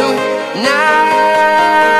tonight.